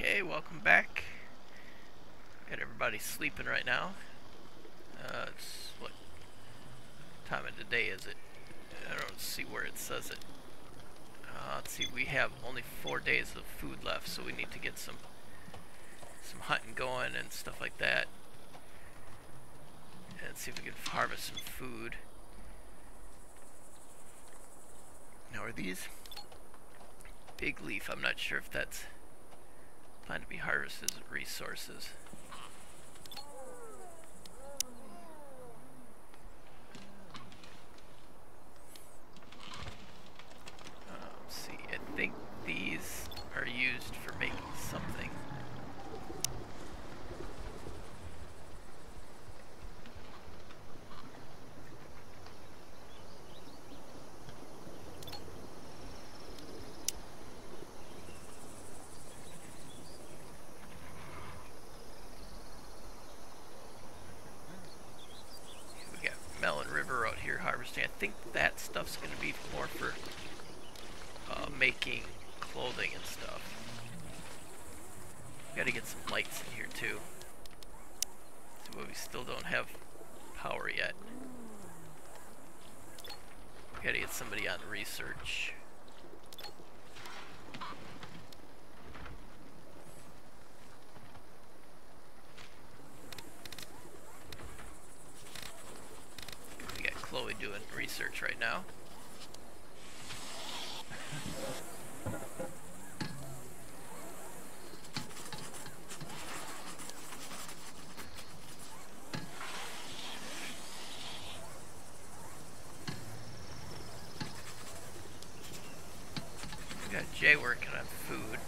Okay, welcome back. Got everybody sleeping right now. Uh, it's what time of the day is it? I don't see where it says it. Uh, let's see, we have only four days of food left, so we need to get some some hunting going and stuff like that. And see if we can harvest some food. Now are these big leaf? I'm not sure if that's planned to be harvested resources. Um, see, I think these are used for making something. We got Mel and River out here harvesting. I think that stuff's going to be more for uh, making clothing and stuff. Got to get some lights in here too. So we still don't have power yet. Got to get somebody on research. We got Chloe doing research right now. We got Jay working on food.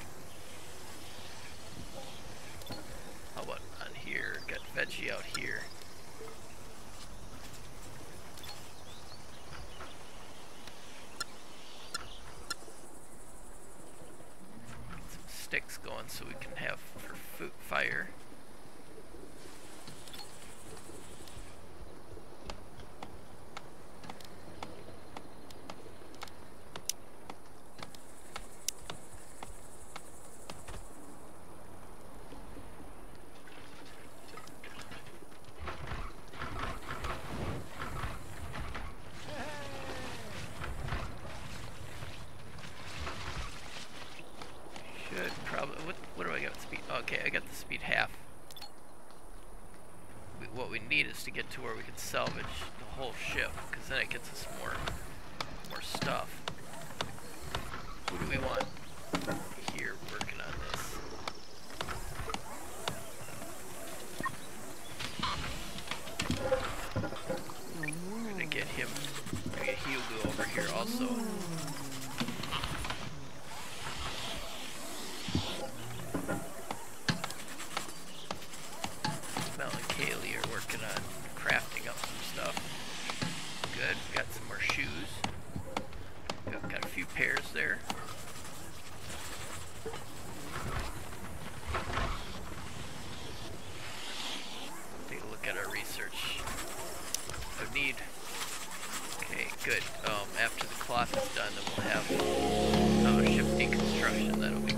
How about on here? Got veggie out here. Get some sticks going so we can have for food fire. Should probably. What, what do I got? Speed. Okay, I got the speed half. We, what we need is to get to where we can salvage the whole ship, because then it gets us more, more stuff. Who do we want here working on this? We're gonna get him. Maybe he'll go over here also. Mel and Kaylee are working on crafting up some stuff. Good. Got some more shoes. Got, got a few pairs there. Take a look at our research. I need. Okay, good. Um, cloth is done, then we'll have uh, ship deconstruction. That'll be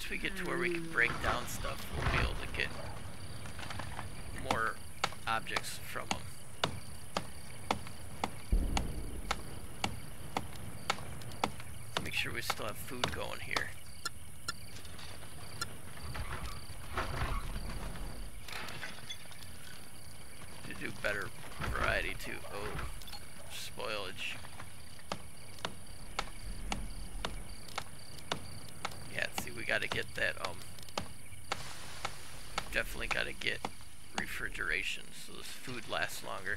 once we get to where we can break down stuff, we'll be able to get more objects from them. Make sure we still have food going here. To do better variety too. Oh, spoilage. Yeah, see, we gotta get that, um, definitely gotta get refrigeration so this food lasts longer.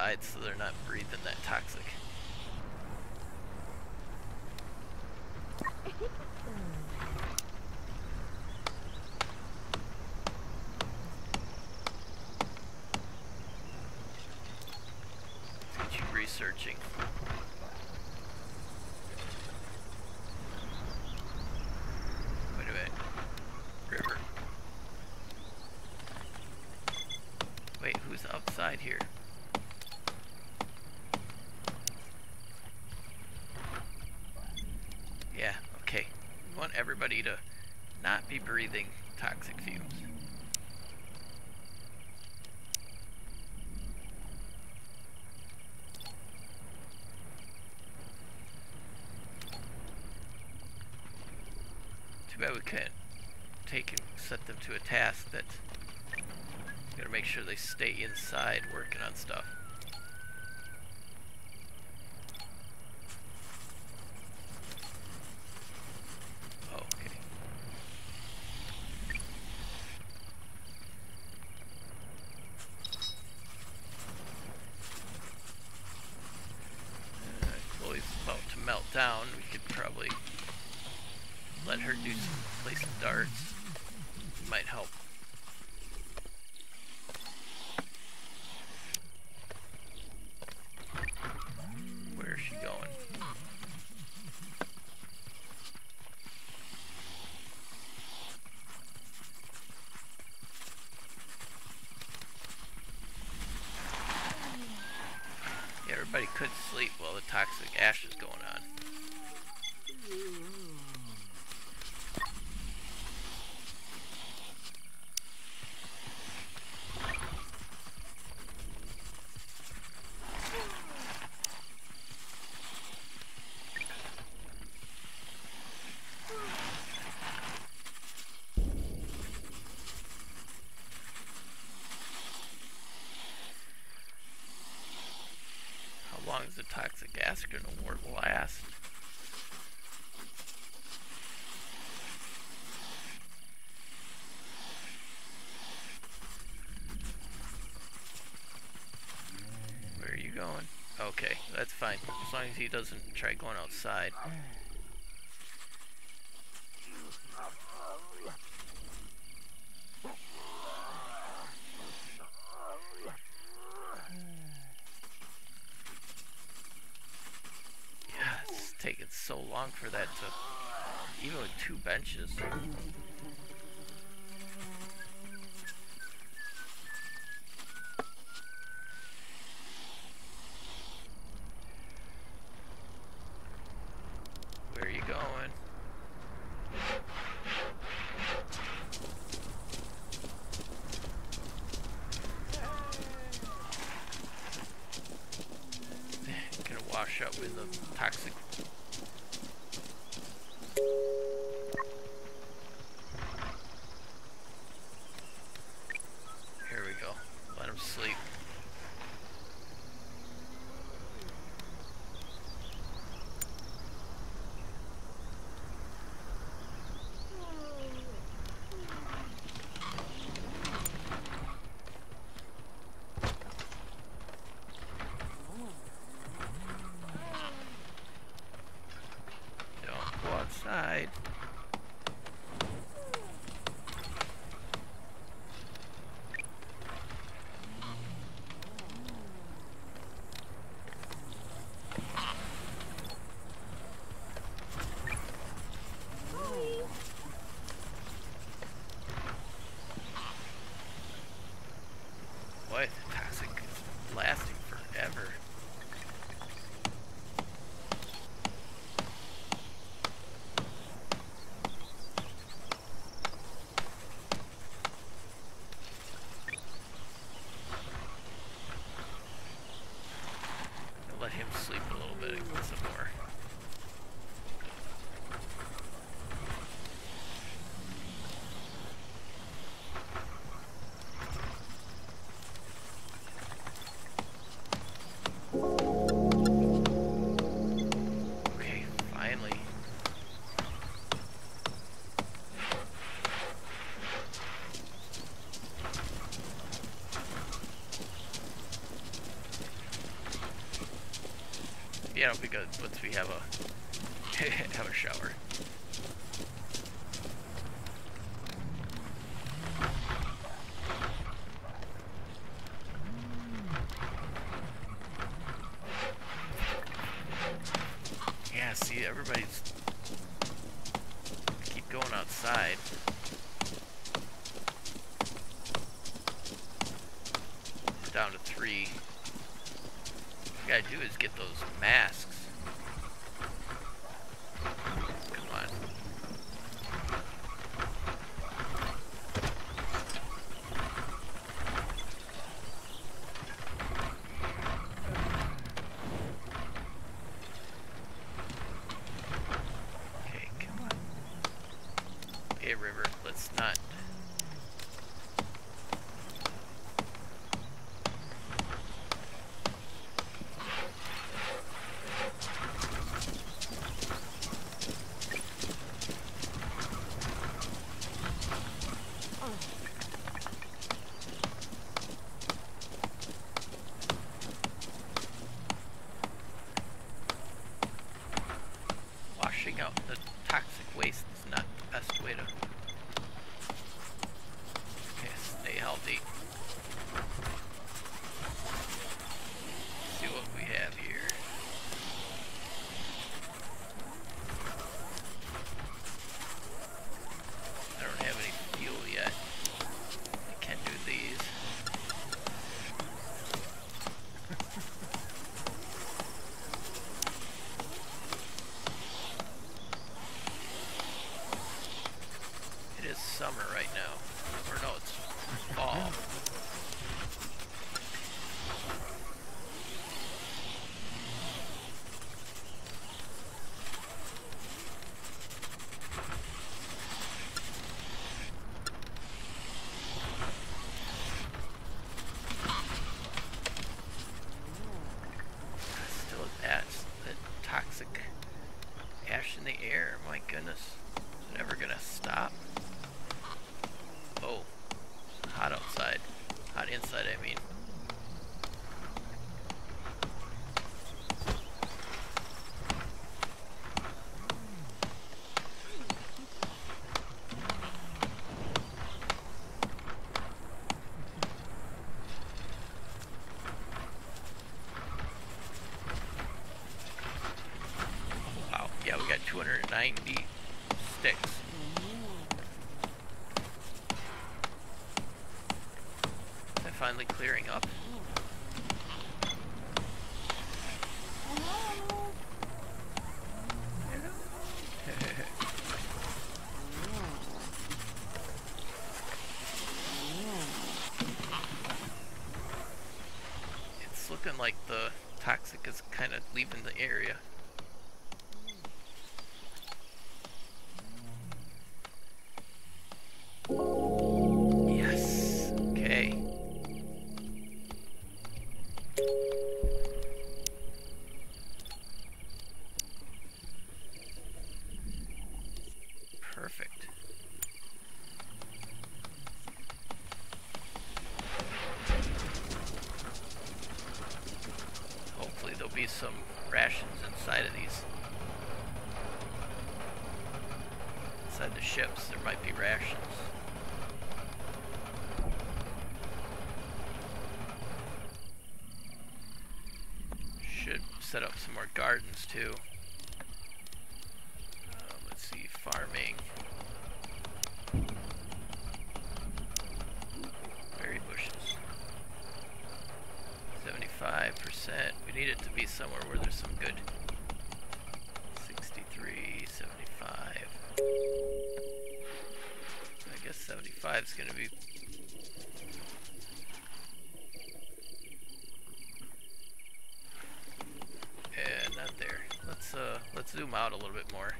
outside so they're not breathing that toxic. You researching. Wait a minute. River. Wait, who's outside here? Yeah, okay. We want everybody to not be breathing toxic fumes. Too bad we can't take and set them to a task that gotta make sure they stay inside working on stuff. Oh, okay. Uh, Chloe's about to melt down. We could probably let her do some play some darts. Might help. Where is she going? Yeah, everybody could sleep while the toxic ash is going on. How long is the toxic gas gonna work last? Where are you going? Okay, that's fine. As long as he doesn't try going outside. Yeah, it's taking so long for that to... Even with two benches. out because once we have a have a shower. finally clearing up. it's looking like the toxic is kind of leaving the area. Eh, not there. Let's uh, let's zoom out a little bit more.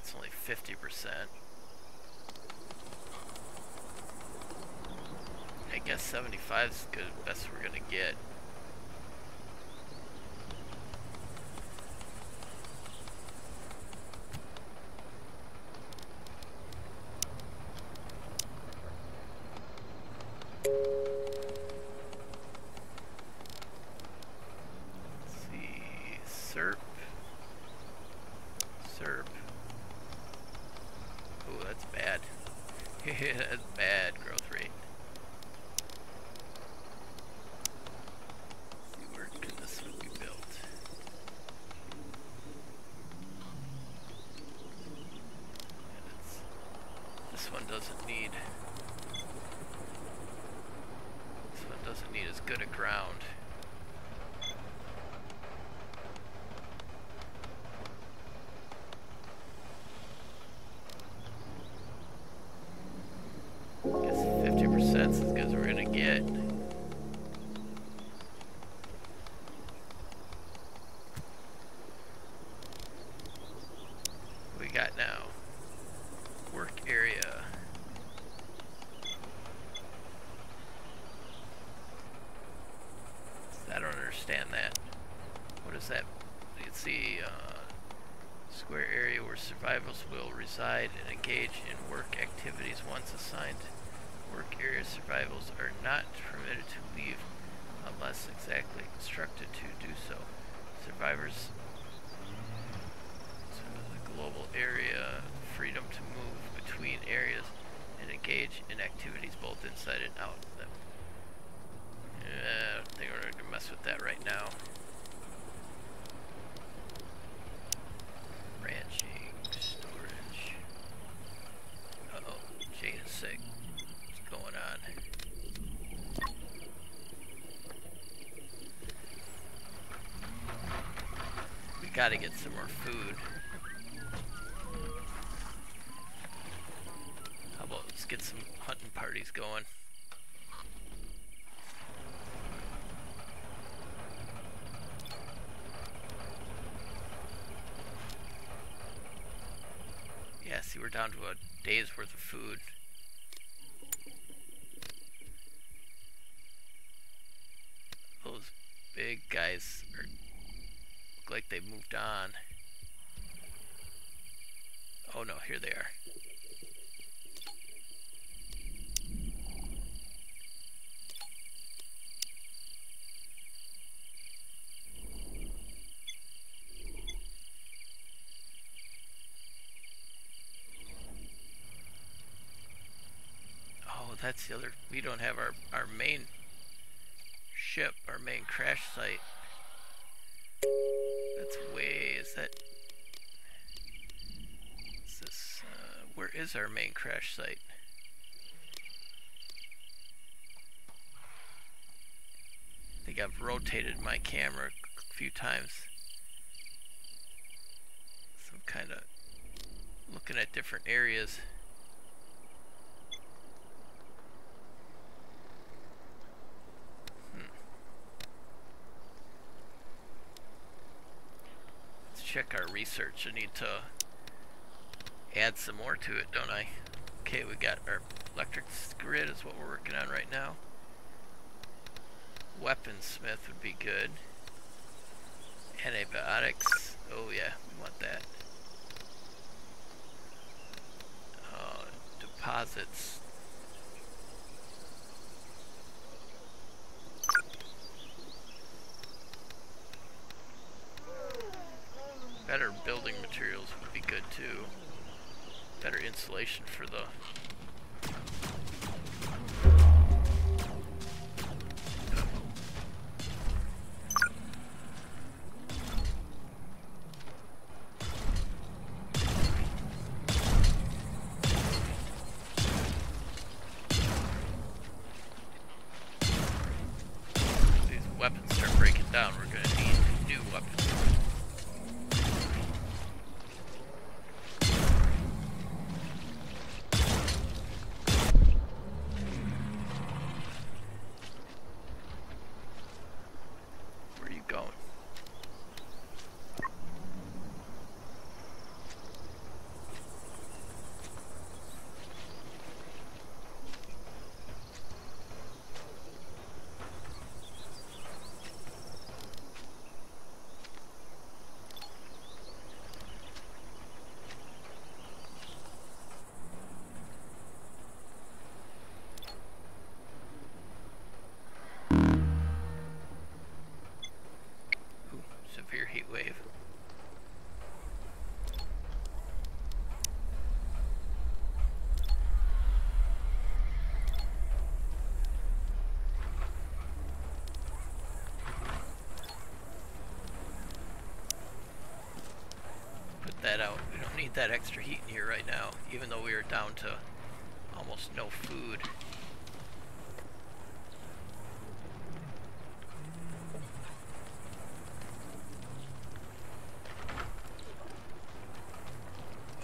that's only 50% I guess 75 is the best we're gonna get. Good a ground. Will reside and engage in work activities once assigned. Work area survivors are not permitted to leave unless exactly instructed to do so. Survivors so the global area freedom to move between areas and engage in activities both inside and out of them. Uh, I don't think we're going to mess with that right now. Ranching, storage. Uh oh, Jane is sick. What's going on? We gotta get some more food. How about let's get some hunting parties going? Yeah, see, we're down to a day's worth of food. Those big guys are, look like they moved on. Oh no, here they are. Oh, that's the other. We don't have our, our main ship, our main crash site. That's way. Is that. Is this. Uh, where is our main crash site? I think I've rotated my camera a few times. So I'm kind of looking at different areas. Check our research. I need to add some more to it, don't I? Okay, we got our electric grid is what we're working on right now. Weaponsmith would be good. Antibiotics. Oh yeah, we want that. Uh, deposits. Better building materials would be good too. Better insulation for the these weapons start breaking down, we're gonna need new weapons. Where are you going? That out. We don't need that extra heat in here right now, even though we are down to almost no food.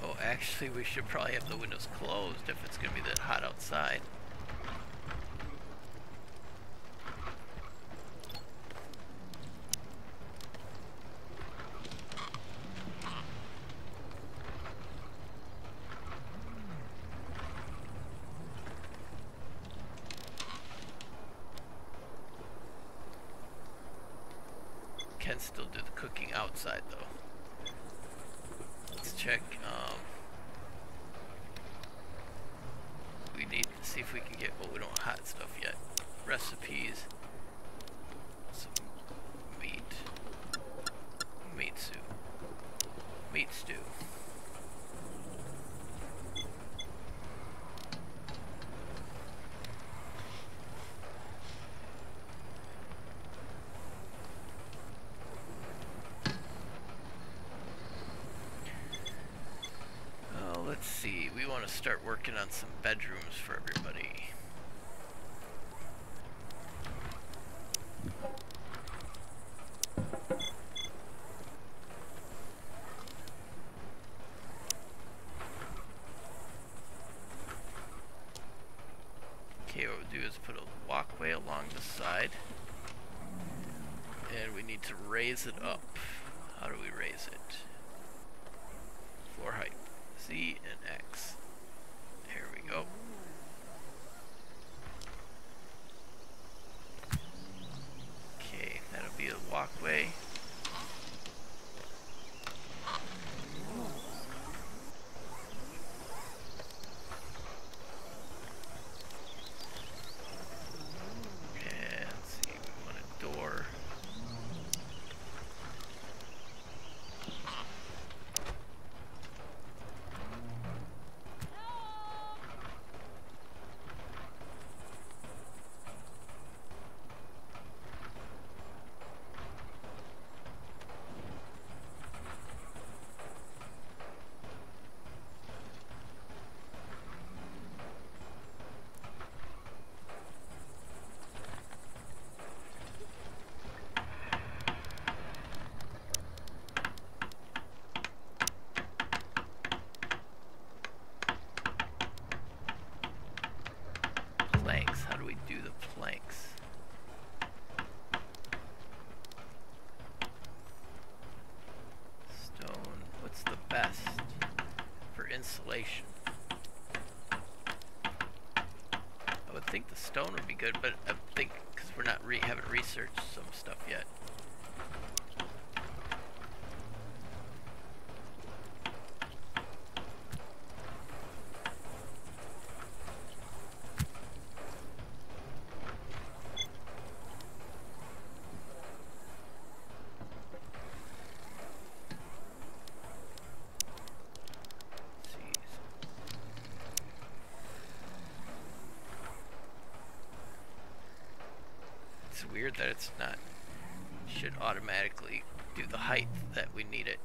Oh, actually we should probably have the windows closed if it's going to be that hot outside. can still do the cooking outside though. Let's check. Um, we need to see if we can get. Well, we don't have hot stuff yet. Recipes. Some meat. Meat soup. Meat stew. Start working on some bedrooms for everybody. Okay, what we'll do is put a walkway along the side. And we need to raise it up. How do we raise it? Floor height. Z and X go. Okay, that'll be a walkway. insulation. I would think the stone would be good, but I think because we're not re haven't researched some stuff yet. Weird that it's not should automatically do the height that we need it.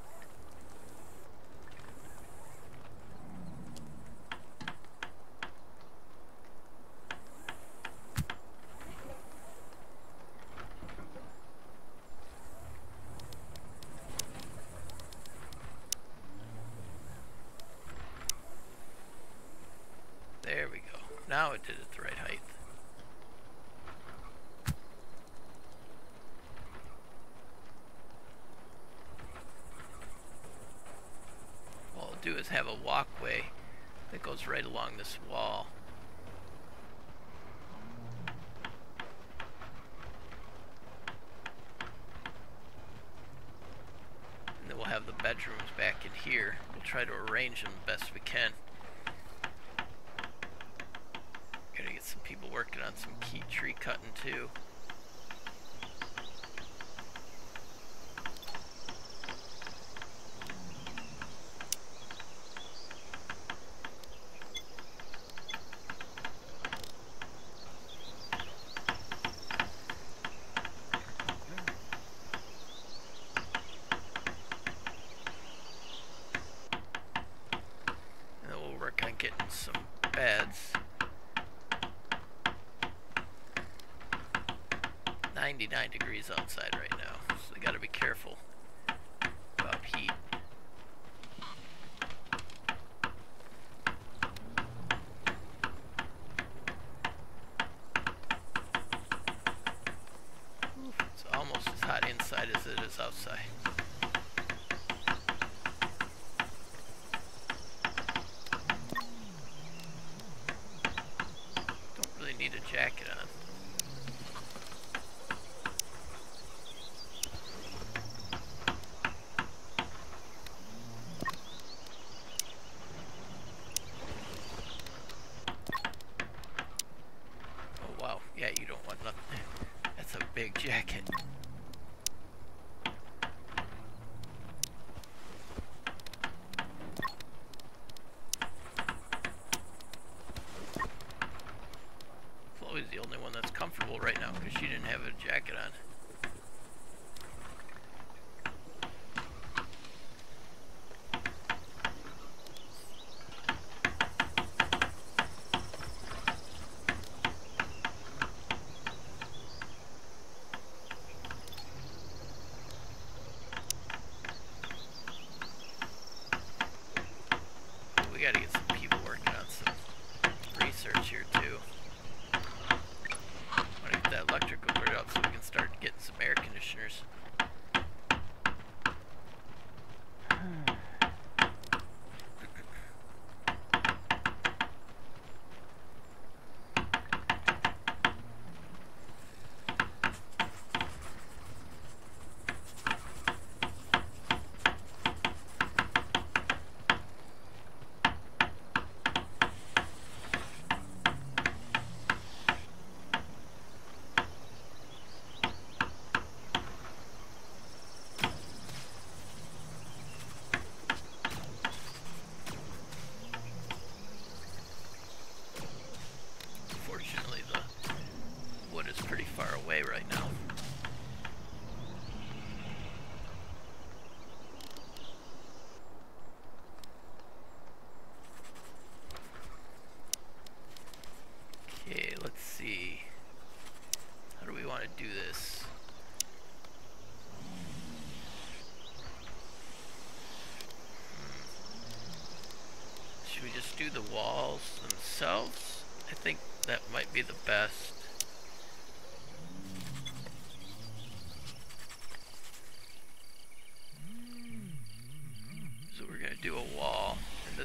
There we go. Now it did it the right height. do is have a walkway that goes right along this wall. And then we'll have the bedrooms back in here. We'll try to arrange them best we can. Gotta get some people working on some key tree cutting too. Need a jacket on.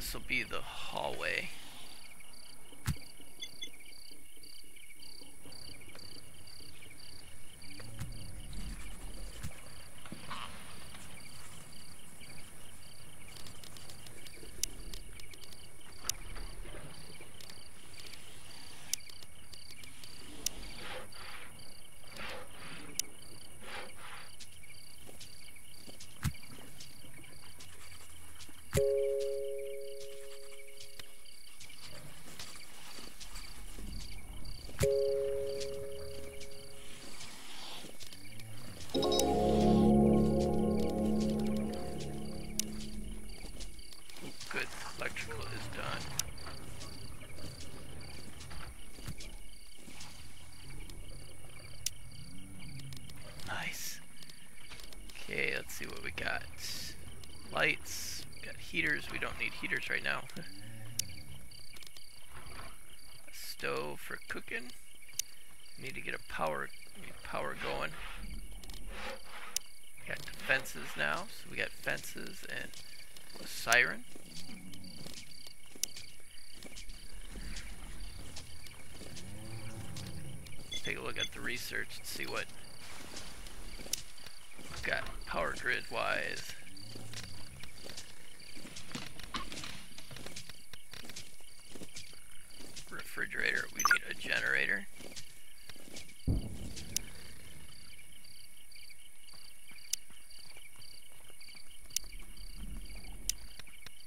This will be the hallway. Need heaters right now. A stove for cooking. Need to get a power, power going. Got fences now, so we got fences and a siren. Take a look at the research and see what got power grid wise. Refrigerator, we need a generator.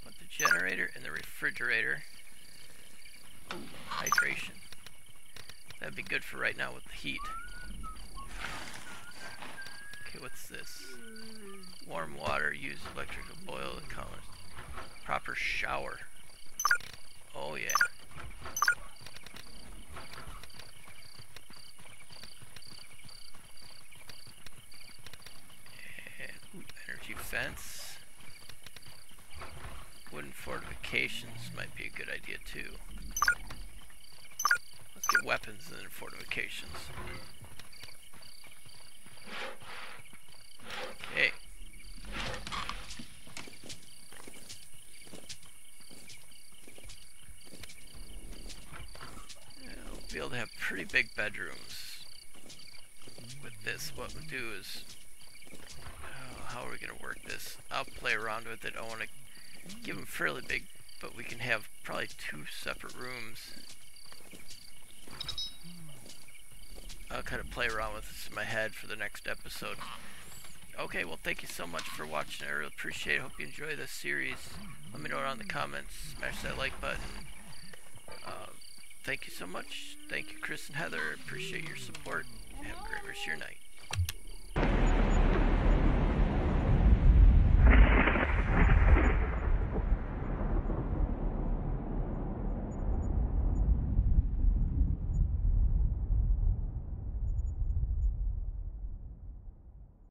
Put the generator in the refrigerator. Hydration. That'd be good for right now with the heat. Okay, what's this? Warm water, use electrical boil colors. Proper shower. Oh yeah. Defense. Wooden fortifications might be a good idea too. Let's get weapons and then fortifications. Okay. We'll be able to have pretty big bedrooms with this. What we'll do is, how are we going to work this? I'll play around with it. I want to give them fairly big, but we can have probably two separate rooms. I'll kind of play around with this in my head for the next episode. Okay, well, thank you so much for watching. I really appreciate it. Hope you enjoy this series. Let me know down in the comments. Smash that like button. Uh, thank you so much. Thank you, Chris and Heather. Appreciate your support. Have a great rest of your night.